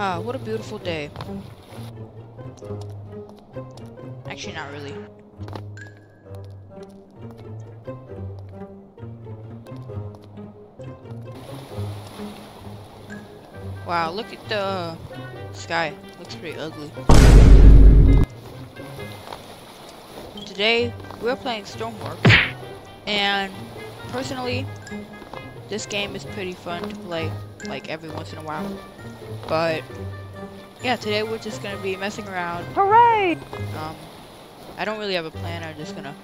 Ah, what a beautiful day. Actually, not really. Wow, look at the sky. Looks pretty ugly. Today, we're playing Stormworks, and personally, this game is pretty fun to play, like every once in a while. But yeah, today we're just gonna be messing around. Hooray! Um, I don't really have a plan. I'm just gonna,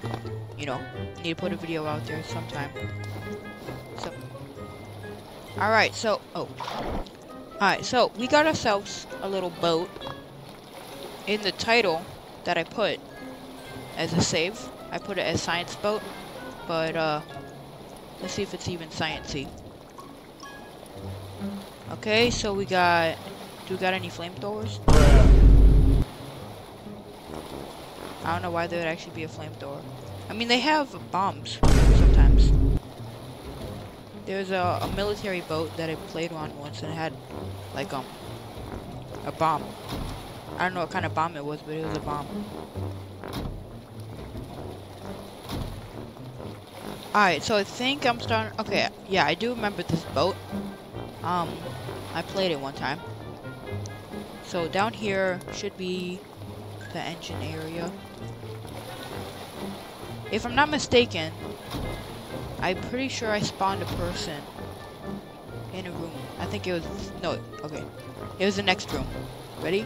you know, need to put a video out there sometime. So, all right. So, oh, all right. So we got ourselves a little boat. In the title that I put as a save, I put it as science boat, but uh, let's see if it's even sciencey. Okay, so we got. Do we got any flamethrowers? I don't know why there would actually be a flamethrower. I mean, they have bombs sometimes. There's a, a military boat that I played on once and had, like, um, a bomb. I don't know what kind of bomb it was, but it was a bomb. Alright, so I think I'm starting... Okay, yeah, I do remember this boat. Um, I played it one time. So down here should be the engine area. If I'm not mistaken, I'm pretty sure I spawned a person in a room. I think it was, no, okay. It was the next room. Ready?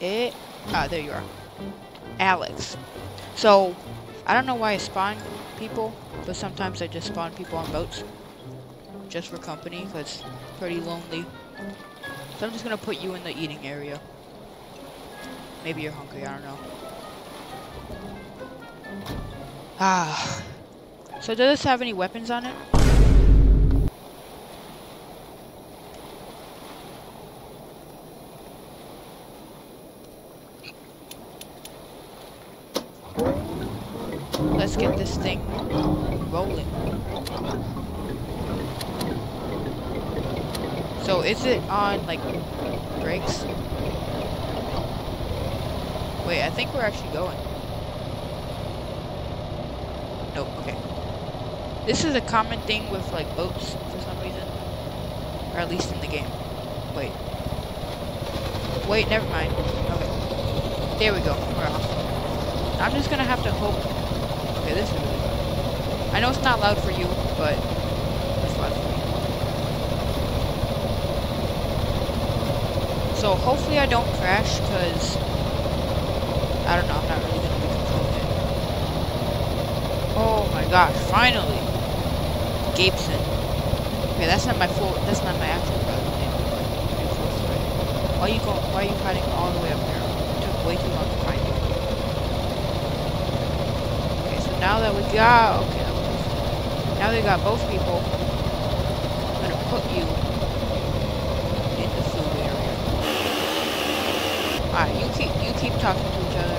It, ah, there you are. Alex. So, I don't know why I spawn people, but sometimes I just spawn people on boats. Just for company, because pretty lonely. So I'm just gonna put you in the eating area. Maybe you're hungry, I don't know. Ah. So does this have any weapons on it? Let's get this thing rolling. So is it on like brakes? Wait, I think we're actually going. Nope, okay. This is a common thing with like boats for some reason. Or at least in the game. Wait. Wait, never mind. Okay. There we go. We're off. I'm just gonna have to hope. Okay, this is really good. I know it's not loud for you, but it's loud for me. So hopefully I don't crash, because I don't know, I'm not really gonna be controlling it. Oh my gosh, finally! Gabeson. Okay, that's not my full, that's not my actual brother's name, to. Why are you going, why are you hiding all the way up there? It took way too long to find you. Okay, so now that we got, okay, now we got both people, I'm gonna put you in the food area. Alright, you keep, you keep talking to each other.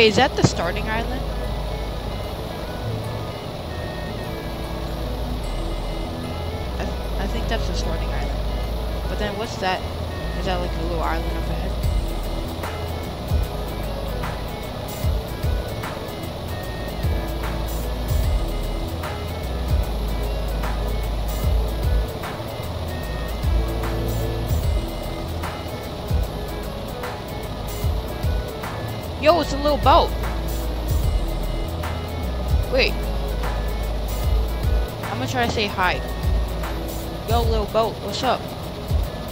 Wait, is that the starting island? I, th I think that's the starting island. But then what's that? Is that like a little island up ahead? Yo, it's a little boat. Wait. I'm gonna try to say hi. Yo, little boat, what's up?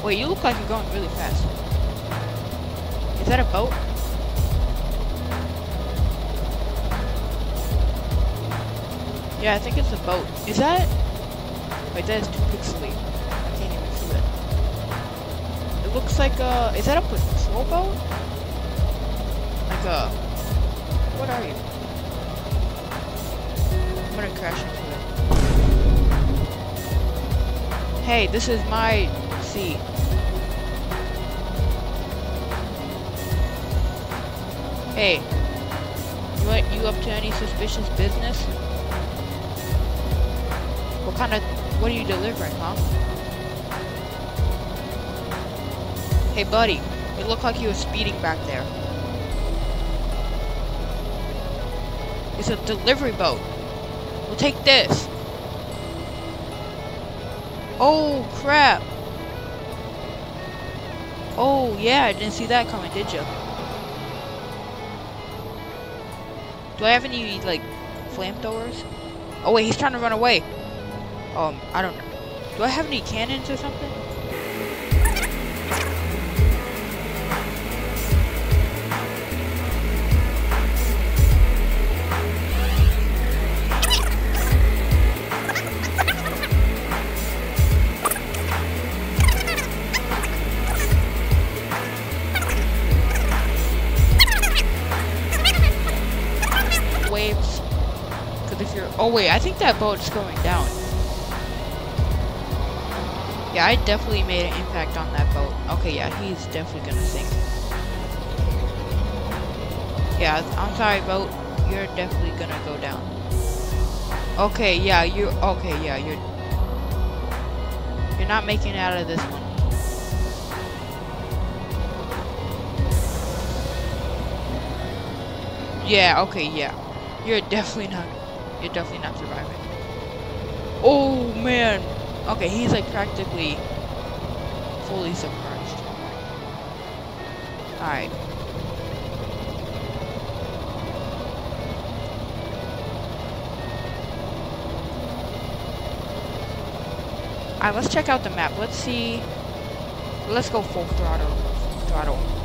Wait, you look like you're going really fast. Is that a boat? Yeah, I think it's a boat. Is that? Wait, that is too pixely. I can't even see it. It looks like a. Is that a patrol boat? A. What are you? I'm gonna crash into it. Hey, this is my seat. Hey, you you up to any suspicious business? What kind of what are you delivering, huh? Hey, buddy, it looked like you were speeding back there. It's a delivery boat. We'll take this. Oh, crap. Oh, yeah, I didn't see that coming, did you? Do I have any, like, flamethrowers? Oh, wait, he's trying to run away. Um, I don't know. Do I have any cannons or something? Wait, I think that boat's going down. Yeah, I definitely made an impact on that boat. Okay, yeah, he's definitely gonna sink. Yeah, I'm sorry, boat. You're definitely gonna go down. Okay, yeah, you're okay, yeah, you're you're not making it out of this one. Yeah, okay, yeah. You're definitely not you're definitely not surviving. Oh man. Okay, he's like practically fully submerged. Alright. Alright, let's check out the map. Let's see. Let's go full throttle. Throttle.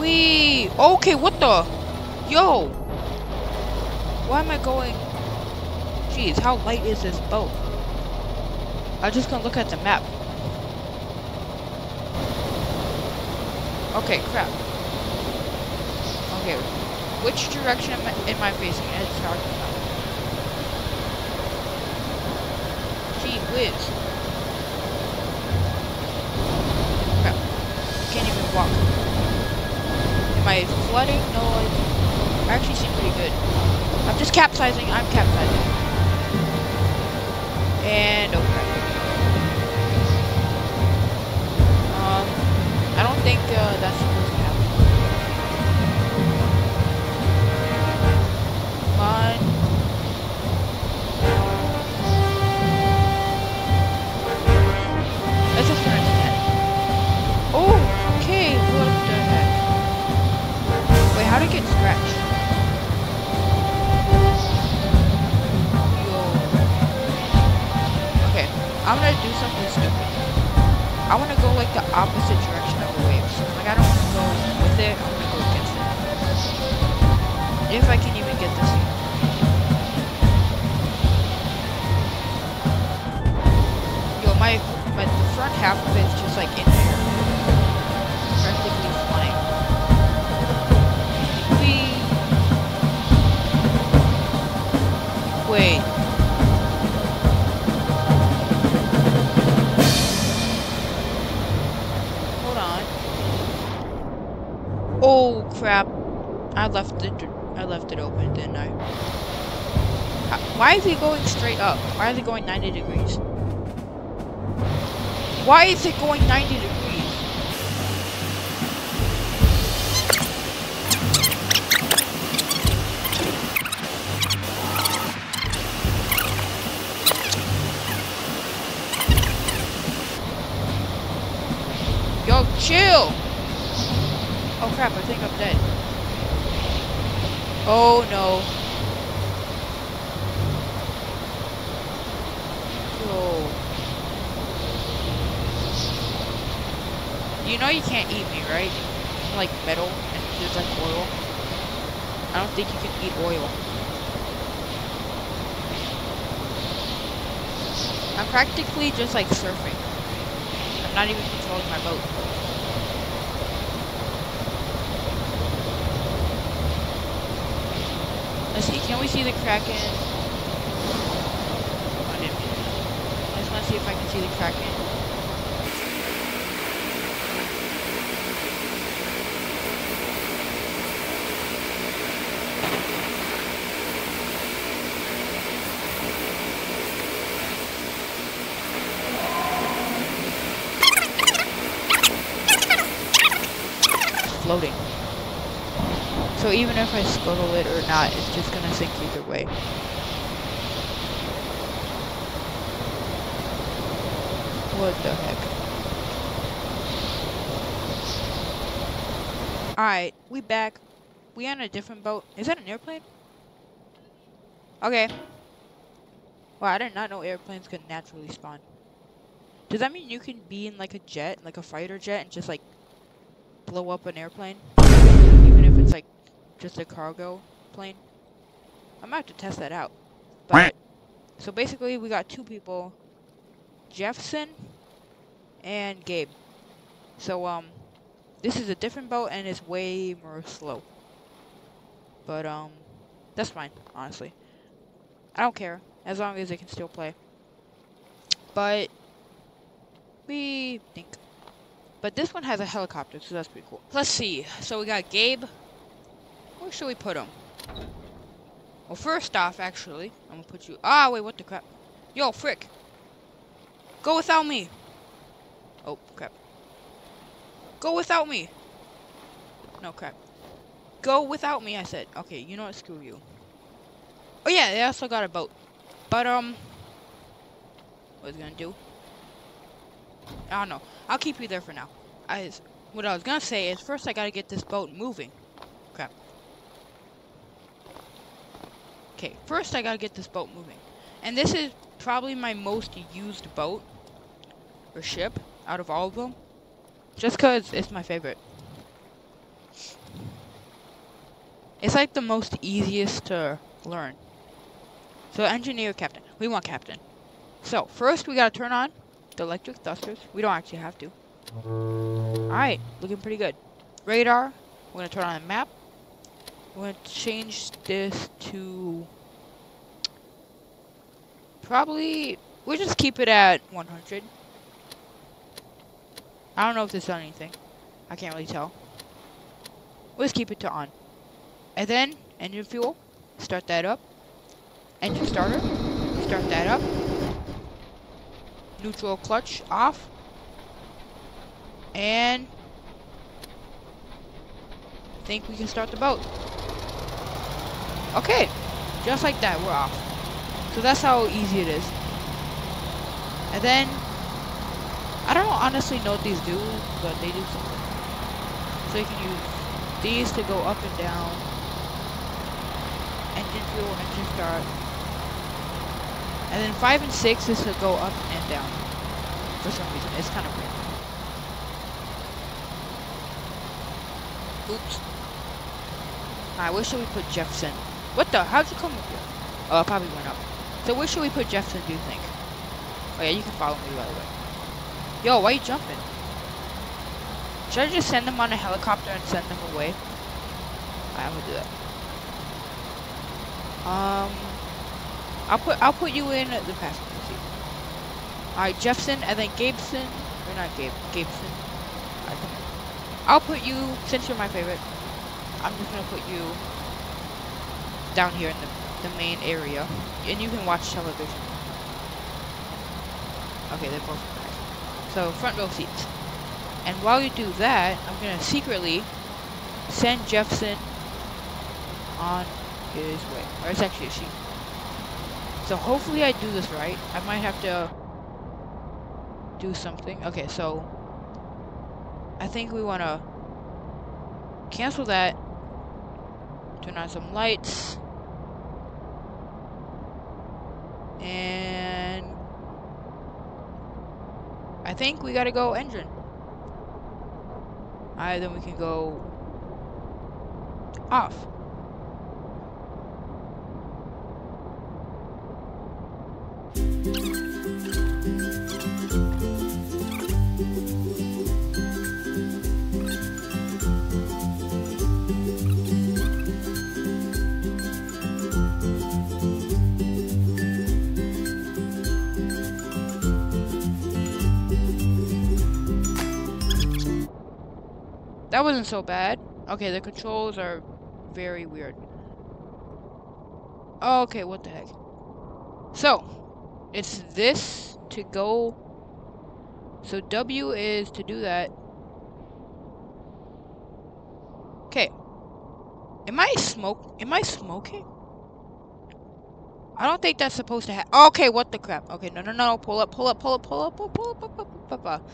Wee! Okay, what the? Yo! Why am I going? Jeez, how light is this boat? I'm just gonna look at the map. Okay, crap. Okay, which direction am I, am I facing? It's dark. Gee whiz. Crap. Can't even walk. I flooding? No, I, actually seem pretty good. I'm just capsizing. I'm capsizing. And crap. Um, I don't think uh, that's I'm gonna do something stupid. I wanna go like the opposite direction of the waves. Like I don't wanna go with it, I'm gonna go against it. If I can even get this thing. Yo, my my the front half of it is just like in crap! I left it. I left it open, didn't I? Why is he going straight up? Why is he going 90 degrees? Why is it going 90 degrees? Crap, I think I'm dead. Oh no. Yo. You know you can't eat me, right? Like metal and there's like oil. I don't think you can eat oil. I'm practically just like surfing. I'm not even controlling my boat. Let's see, can we see the Kraken? I didn't mean to. I just want to see if I can see the Kraken. floating. So even if I scuttle it or not, it's just gonna sink either way. What the heck? Alright, we back. We on a different boat. Is that an airplane? Okay. Well, I did not know airplanes could naturally spawn. Does that mean you can be in like a jet, like a fighter jet, and just like blow up an airplane, even if it's like just a cargo plane. I might have to test that out. But so basically, we got two people, Jefferson and Gabe. So um, this is a different boat and it's way more slow. But um, that's fine, honestly. I don't care as long as it can still play. But we think but this one has a helicopter, so that's pretty cool. Let's see. So we got Gabe. Where should we put him? Well, first off, actually, I'm gonna put you. Ah, wait, what the crap? Yo, frick. Go without me. Oh, crap. Go without me. No, crap. Go without me, I said. Okay, you know what? Screw you. Oh, yeah, they also got a boat. But, um, what was gonna do? I don't know. I'll keep you there for now. I, what I was gonna say is first I gotta get this boat moving. Okay, first I gotta get this boat moving. And this is probably my most used boat or ship out of all of them. Just cause it's my favorite. It's like the most easiest to learn. So engineer captain. We want captain. So first we gotta turn on the electric thrusters. We don't actually have to. Alright, looking pretty good. Radar, we're to turn on the map. We're going to change this to... Probably... We'll just keep it at 100. I don't know if this does anything. I can't really tell. We'll just keep it to on. And then, engine fuel. Start that up. Engine starter. Start that up neutral clutch off. And I think we can start the boat. Okay, just like that, we're off. So that's how easy it is. And then, I don't honestly know what these do, but they do something. So you can use these to go up and down. Engine fuel, engine start. And then 5 and 6 is to go up and down. For some reason. It's kind of weird. Oops. I wish we put Jefferson? What the? How'd you come up here? Oh, I probably went up. So where should we put Jefferson, do you think? Oh yeah, you can follow me, by the way. Yo, why you jumping? Should I just send them on a helicopter and send them away? I'm gonna do that. Um... I'll put I'll put you in the passenger seat. All right, Jefferson, and then Gabeson. Or not Gabe, Gabeson. Right, I'll put you since you're my favorite. I'm just gonna put you down here in the the main area, and you can watch television. Okay, they're both nice. So front row seats. And while you do that, I'm gonna secretly send Jefferson on his way. Or it's actually a sheep. So hopefully I do this right. I might have to do something. Okay, so I think we want to cancel that. Turn on some lights. And I think we gotta go engine. Alright, then we can go off. Thank you. That wasn't so bad. Okay, the controls are very weird. Okay, what the heck? So, it's this to go. So W is to do that. Okay. Am I smoke? Am I smoking? I don't think that's supposed to happen. Okay, what the crap? Okay, no, no, no. Pull up, pull up, pull up, pull up, pull up, pull up, pull up, pull up, pull up.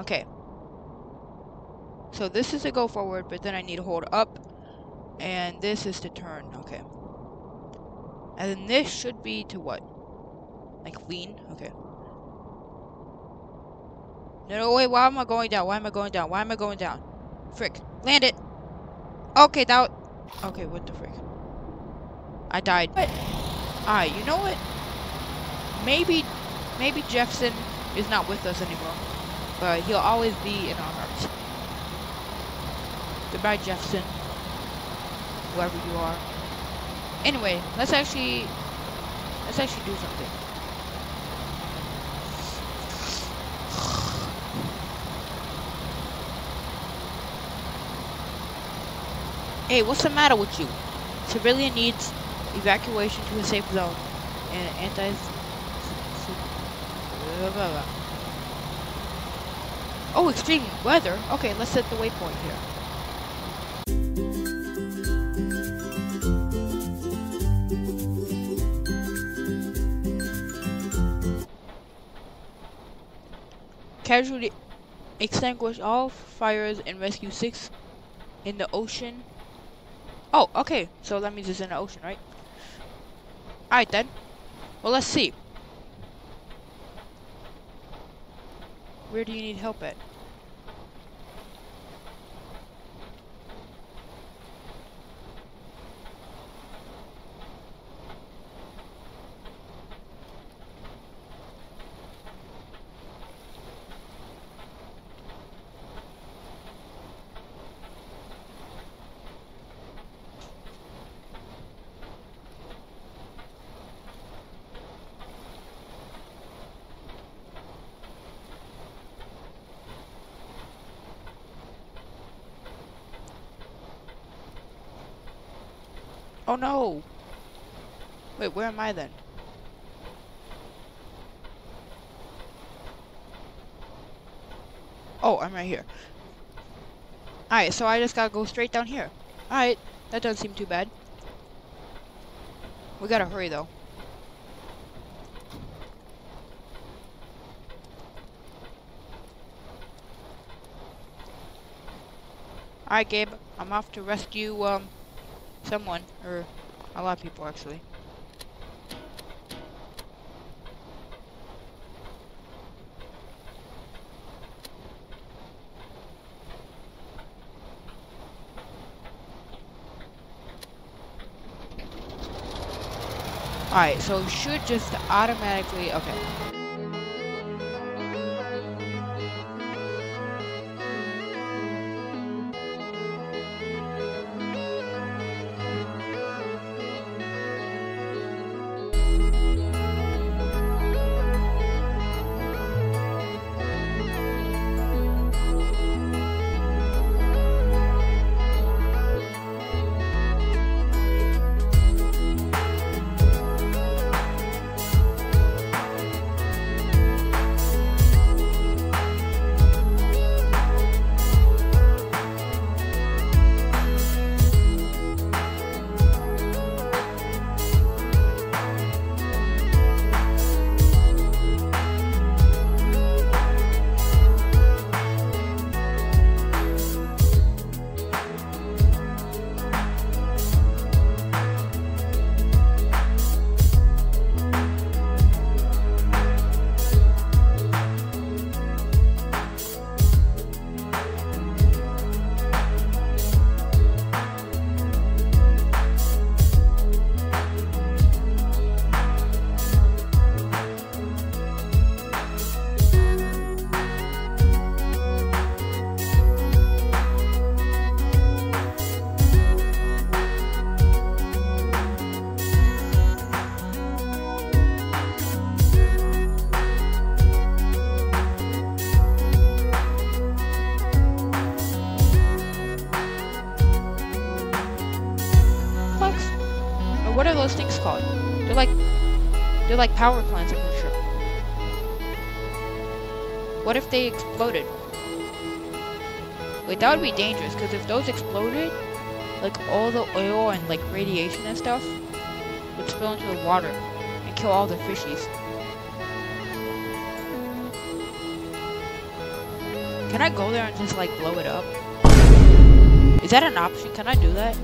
Okay. So this is to go forward, but then I need to hold up. And this is to turn. Okay. And then this should be to what? Like lean? Okay. No, no, wait, why am I going down? Why am I going down? Why am I going down? Frick. Land it! Okay, that... Okay, what the frick? I died. But, alright, you know what? Maybe, maybe Jefferson is not with us anymore. But he'll always be in our. Goodbye, Jefferson. Whoever you are. Anyway, let's actually let's actually do something. Hey, what's the matter with you? Civilian needs evacuation to a safe zone. And anti Oh, extreme weather. Okay, let's set the waypoint here. Casually extinguish all fires and rescue six in the ocean. Oh, okay. So that means it's in the ocean, right? Alright then. Well, let's see. Where do you need help at? Oh no! Wait, where am I then? Oh, I'm right here. Alright, so I just gotta go straight down here. Alright, that doesn't seem too bad. We gotta hurry though. Alright, Gabe. I'm off to rescue, um, Someone, or a lot of people actually. Alright, so should just automatically, okay. Called? They're like, they're like power plants, I'm sure. What if they exploded? Wait, that would be dangerous, because if those exploded, like all the oil and like radiation and stuff would spill into the water and kill all the fishies. Can I go there and just like blow it up? Is that an option? Can I do that?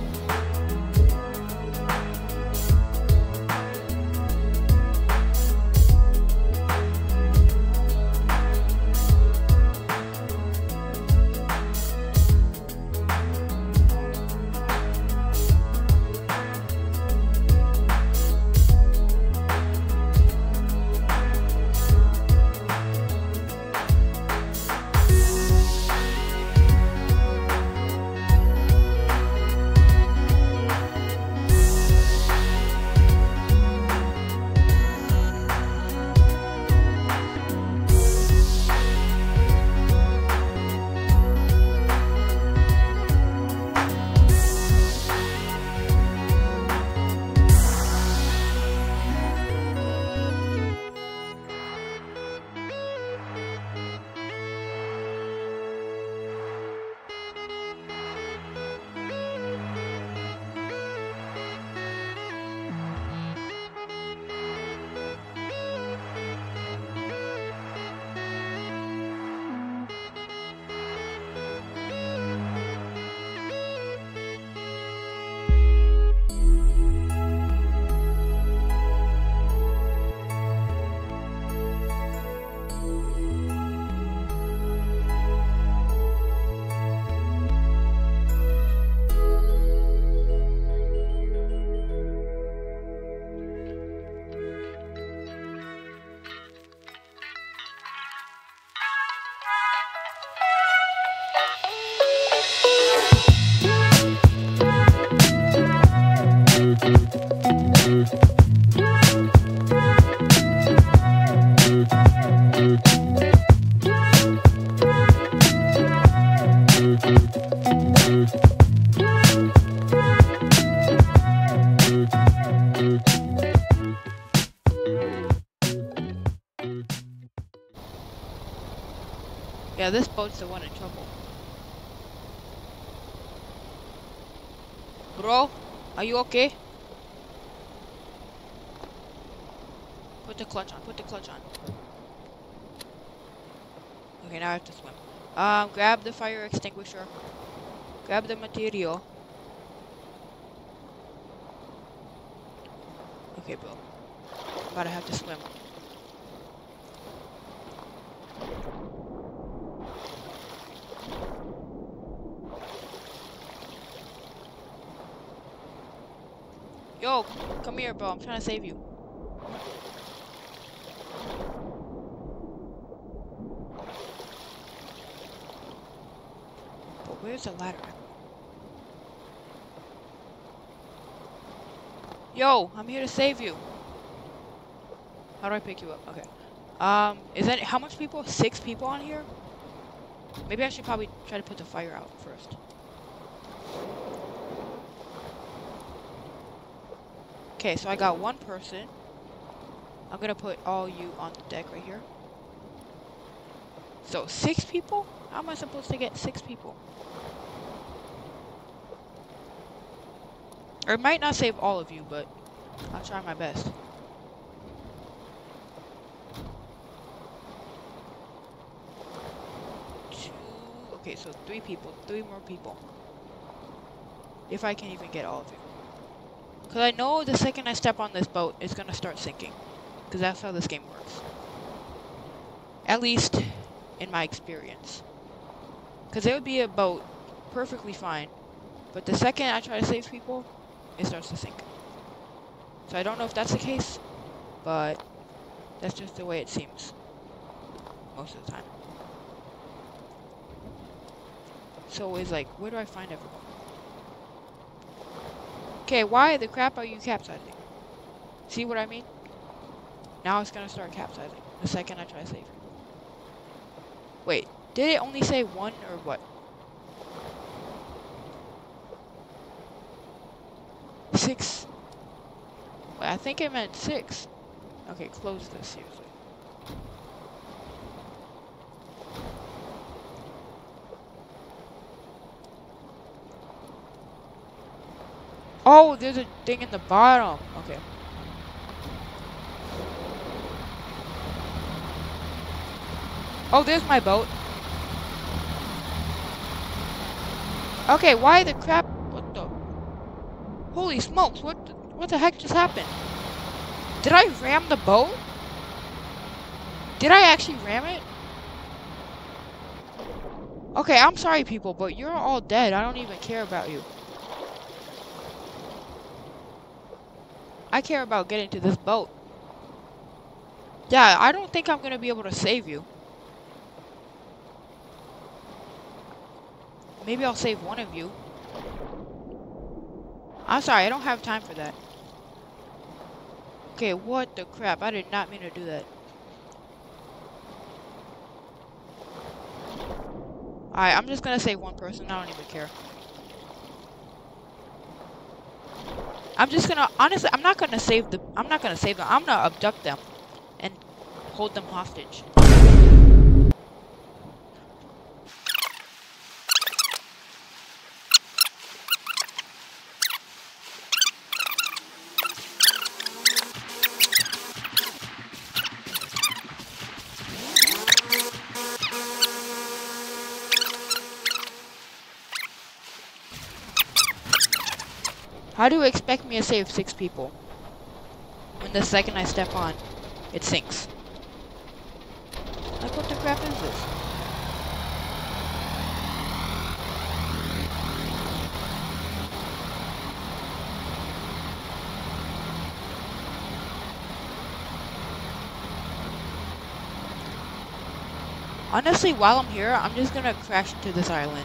Boat's the one in trouble. Bro, are you okay? Put the clutch on, put the clutch on. Okay, now I have to swim. Um, grab the fire extinguisher. Grab the material. Okay, bro. About to have to swim. Yo, come here, bro. I'm trying to save you. But where's the ladder? Yo, I'm here to save you. How do I pick you up? Okay. Um, is that how much people? Six people on here? Maybe I should probably try to put the fire out first. Okay, so I got one person. I'm gonna put all you on the deck right here. So, six people? How am I supposed to get six people? Or it might not save all of you, but I'll try my best. Two, okay, so three people, three more people. If I can even get all of you. Because I know the second I step on this boat, it's going to start sinking. Because that's how this game works. At least, in my experience. Because it would be a boat perfectly fine. But the second I try to save people, it starts to sink. So I don't know if that's the case, but that's just the way it seems. Most of the time. So it's like, where do I find everyone? Okay, why the crap are you capsizing? See what I mean? Now it's gonna start capsizing the second I try to save. Wait, did it only say one or what? Six. I think it meant six. Okay, close this, seriously. Oh, there's a thing in the bottom. Okay. Oh, there's my boat. Okay, why the crap? What the? Holy smokes! What? The, what the heck just happened? Did I ram the boat? Did I actually ram it? Okay, I'm sorry, people, but you're all dead. I don't even care about you. I care about getting to this boat. Yeah, I don't think I'm gonna be able to save you. Maybe I'll save one of you. I'm sorry, I don't have time for that. Okay, what the crap? I did not mean to do that. Alright, I'm just gonna save one person. I don't even care. I'm just gonna, honestly, I'm not gonna save the, I'm not gonna save them. I'm gonna abduct them and hold them hostage. How do you expect me to save six people? When the second I step on, it sinks. Like what the crap is this? Honestly, while I'm here, I'm just gonna crash into this island.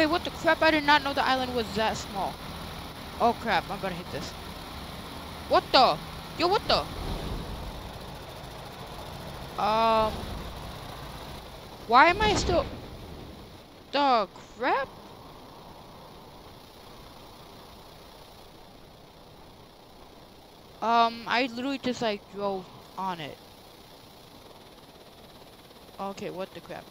Wait, what the crap? I did not know the island was that small. Oh crap, I'm gonna hit this. What the? Yo, what the? Um... Why am I still... The crap? Um, I literally just like drove on it. Okay, what the crap?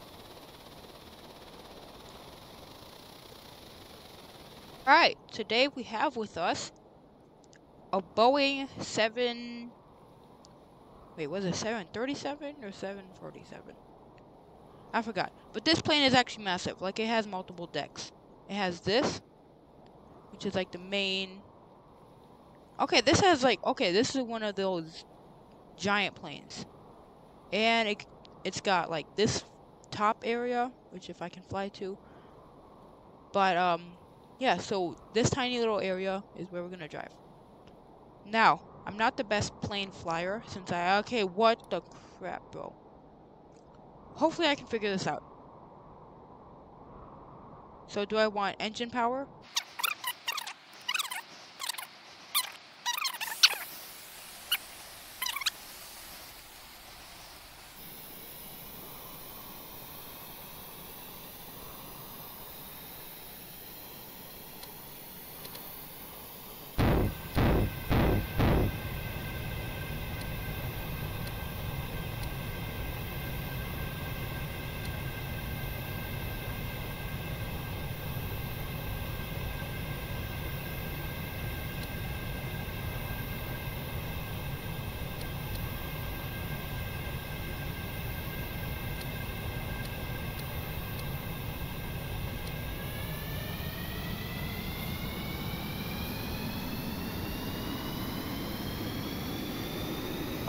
Alright, today we have with us a Boeing 7... Wait, was it 737 or 747? I forgot. But this plane is actually massive. Like, it has multiple decks. It has this, which is like the main... Okay, this has like... Okay, this is one of those giant planes. And it, it's got like this top area, which if I can fly to. But, um, yeah, so this tiny little area is where we're gonna drive. Now, I'm not the best plane flyer since I, okay, what the crap, bro. Hopefully I can figure this out. So do I want engine power?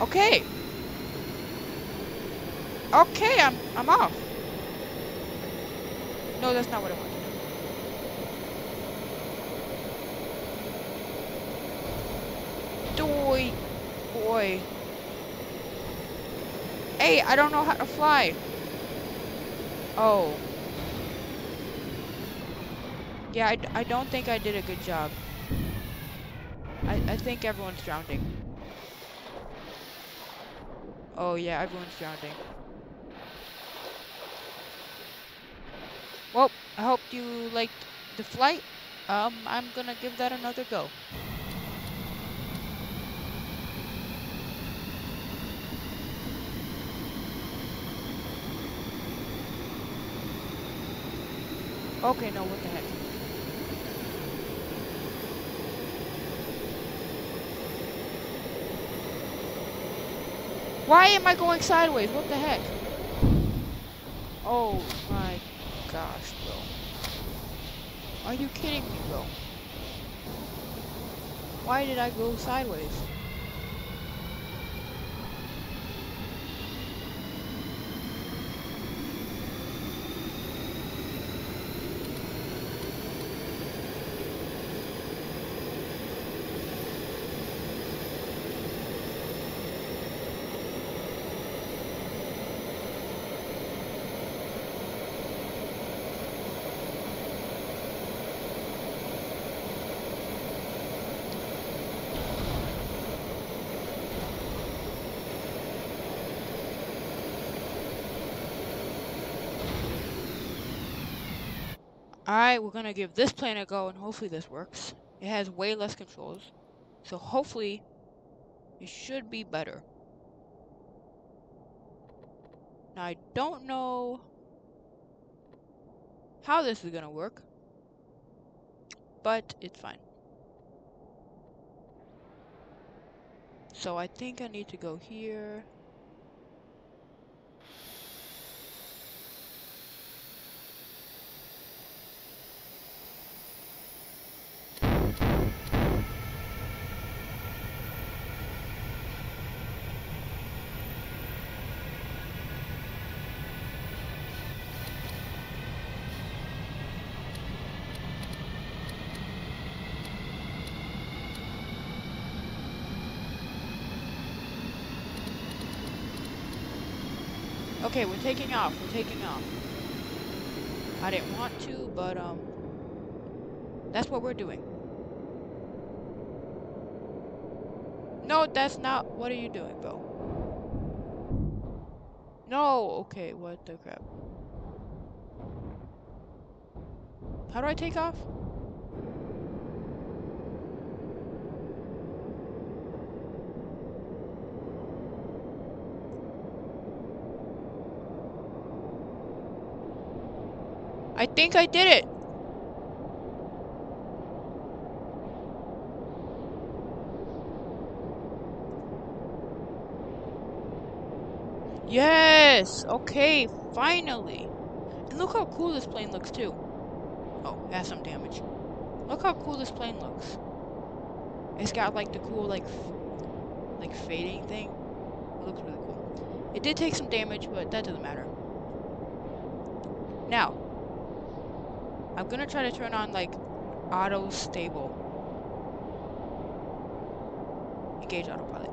Okay. Okay, I'm I'm off. No, that's not what I want. Doy, boy. Hey, I don't know how to fly. Oh. Yeah, I, I don't think I did a good job. I, I think everyone's drowning. Oh yeah, everyone's drowning. Well, I hope you liked the flight. Um, I'm gonna give that another go. Okay, no, what the heck. Why am I going sideways? What the heck? Oh my gosh, bro. Are you kidding me, bro? Why did I go sideways? Alright, we're gonna give this plane a go and hopefully this works. It has way less controls. So hopefully it should be better. Now I don't know how this is gonna work. But it's fine. So I think I need to go here. Okay, we're taking off. We're taking off. I didn't want to, but, um... That's what we're doing. No, that's not... What are you doing, bro? No! Okay, what the crap? How do I take off? I think I did it. Yes! Okay, finally. And look how cool this plane looks too. Oh, has some damage. Look how cool this plane looks. It's got like the cool like like fading thing. It looks really cool. It did take some damage, but that doesn't matter. Now, I'm gonna try to turn on like auto stable. Engage autopilot.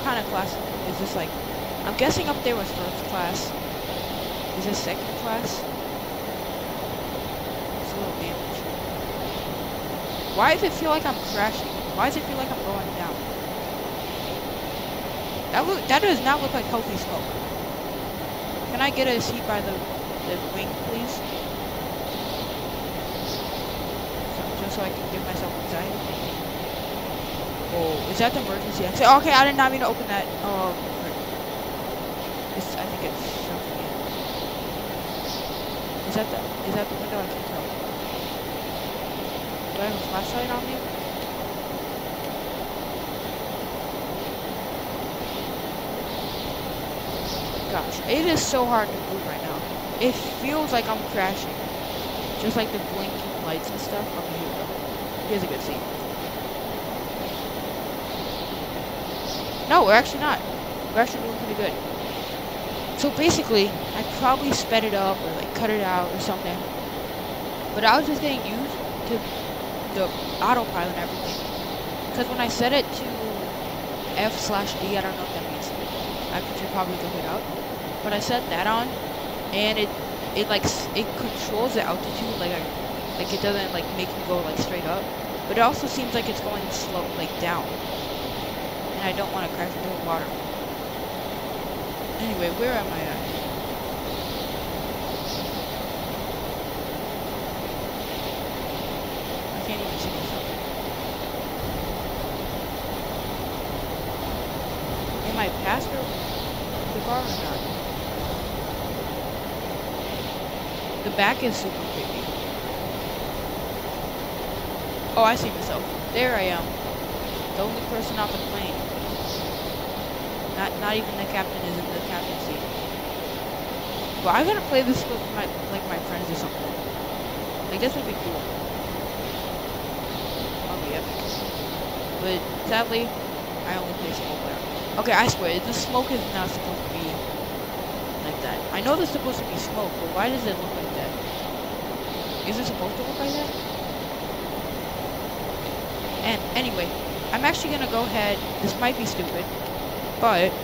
What kind of class is this like? I'm guessing up there was first class. Is this second class? It's a little damage. Why does it feel like I'm crashing? Why does it feel like I'm going down? That look that does not look like healthy smoke. Can I get a seat by the the wing, please? So, just so I can give myself anxiety. Oh, is that the emergency exit? Okay, I did not mean to open that. Oh, it's, I think it's something. else. Is that the is that the window? I can't tell. Do I have a flashlight on me? Gosh, it is so hard to move right now. It feels like I'm crashing. Just like the blinking lights and stuff. Okay, here we go. Here's a good scene. No, we're actually not. We're actually doing pretty good. So basically, I probably sped it up or like cut it out or something. But I was just getting used to the autopilot and everything. Because when I set it to F slash D, I don't know what that means. I should probably look it up. But I set that on, and it it like it controls the altitude like I, like it doesn't like make me go like straight up. But it also seems like it's going slow like down. And I don't want to crash into the water. Anyway, where am I at? I can't even see myself. Am I past the bar or not? The back is super creepy. Oh, I see myself. There I am. The only person on the plane. Not not even the captain is in the captain seat. But I gotta play this with my like my friends or something. Like this would be cool. Oh yeah. But sadly, I only play single player. Okay, I swear, the smoke is not supposed to be like that. I know there's supposed to be smoke, but why does it look like that? Is it supposed to look like that? And anyway, I'm actually gonna go ahead. This might be stupid, but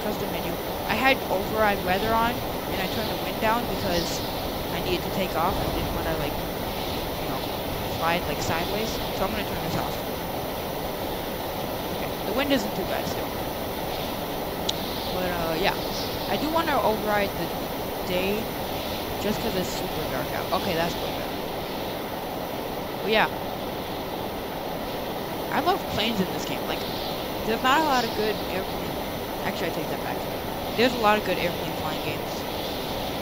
custom menu. I had override weather on, and I turned the wind down because I needed to take off. I didn't want to like, you know, fly it, like sideways. So I'm gonna turn this off. Okay, the wind isn't too bad still. But uh, yeah, I do want to override the day just because it's super dark out. Okay, that's way better. But yeah. I love planes in this game. Like, there's not a lot of good airplane. Actually, I take that back. There's a lot of good airplane flying games,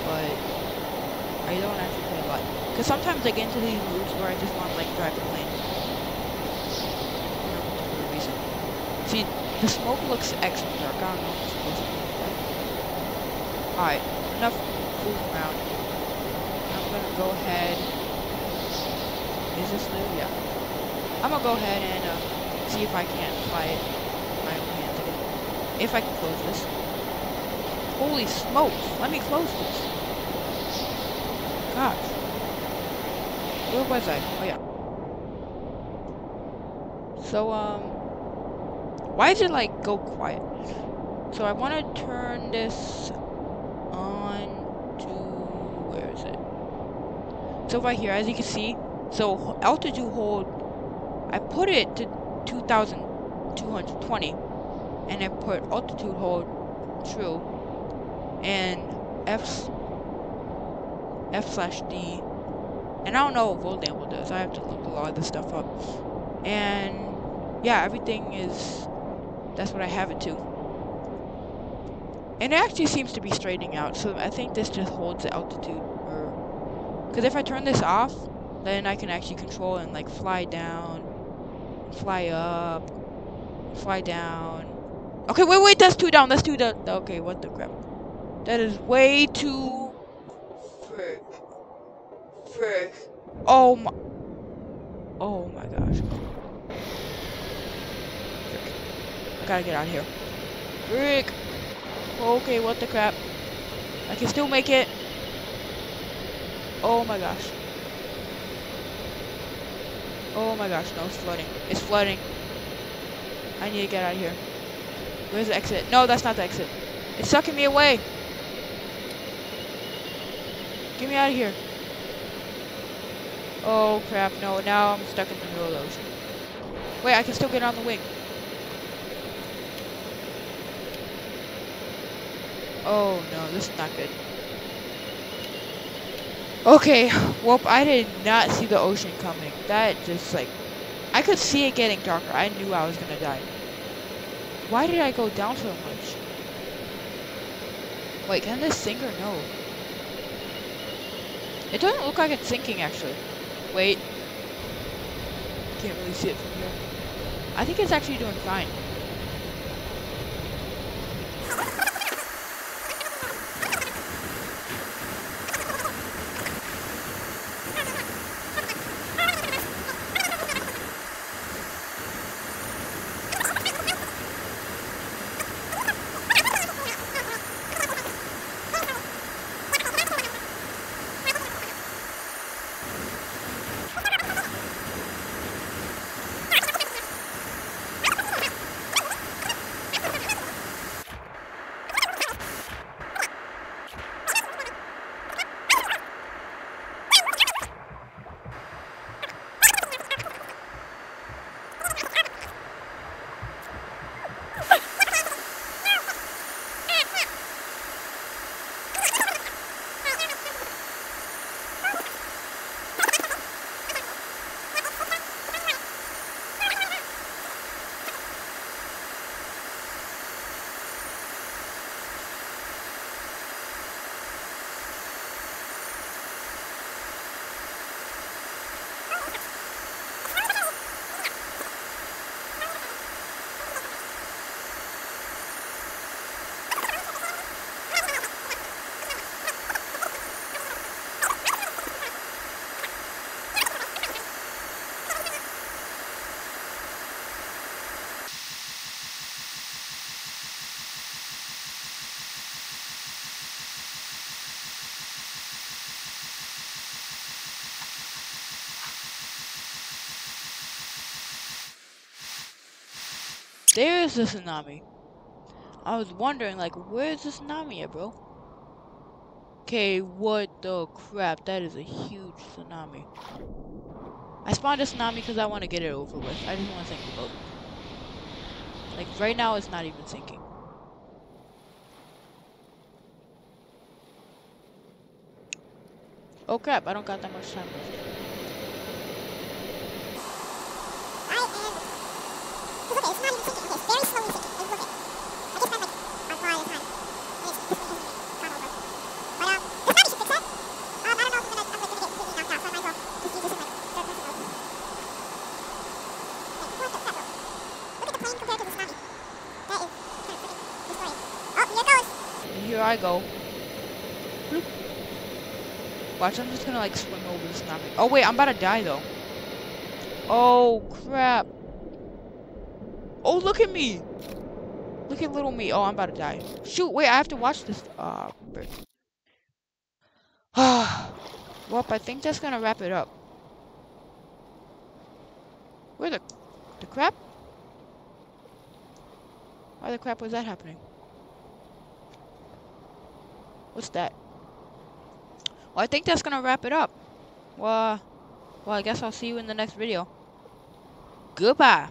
but I don't actually play a lot. Because sometimes I get into these moods where I just want to like drive a plane. For no reason. See, the smoke looks extra dark. I don't know if it's supposed to be like. Alright, enough fooling around. I'm gonna go ahead. Is this new? Yeah. I'm gonna go ahead and uh, see if I can't fly it with my own hands again. If I can close this. Holy smokes! Let me close this. Gosh. Where was I? Oh yeah. So um, why does it like go quiet? So I want to turn this on to where is it? So right here, as you can see, so altitude hold I put it to 2,220 and I put altitude hold true and F F slash D. And I don't know what volt ample does. I have to look a lot of this stuff up. And yeah everything is that's what I have it to. And it actually seems to be straightening out so I think this just holds the altitude or because if I turn this off then I can actually control and like fly down fly up, fly down. Okay, wait, wait, that's two down, that's two down. Okay, what the crap? That is way too... Frick. Frick. Oh my. Oh my gosh. I gotta get out of here. Frick. Okay, what the crap? I can still make it. Oh my gosh. Oh my gosh, no, it's flooding. It's flooding. I need to get out of here. Where's the exit? No, that's not the exit. It's sucking me away. Get me out of here. Oh crap, no, now I'm stuck in the middle of the ocean. Wait, I can still get on the wing. Oh no, this is not good. Okay, well, I did not see the ocean coming. That just like, I could see it getting darker. I knew I was gonna die. Why did I go down so much? Wait, can this sink or no? It doesn't look like it's sinking actually. Wait. Can't really see it from here. I think it's actually doing fine. There's the tsunami. I was wondering, like, where's the tsunami at, bro? Okay, what the crap? That is a huge tsunami. I spawned a tsunami because I want to get it over with. I just want to sink the boat. Like, right now it's not even sinking. Oh crap, I don't got that much time left. here I go. Bloop. Watch, I'm just gonna like swim over tsunami. Oh wait, I'm about to die though. Oh crap. Oh, look at me. Look at little me. Oh, I'm about to die. Shoot, wait, I have to watch this. Ah, uh, well, I think that's gonna wrap it up. Where the, the crap? Why the crap was that happening? What's that? Well, I think that's gonna wrap it up. Well, well, I guess I'll see you in the next video. Goodbye.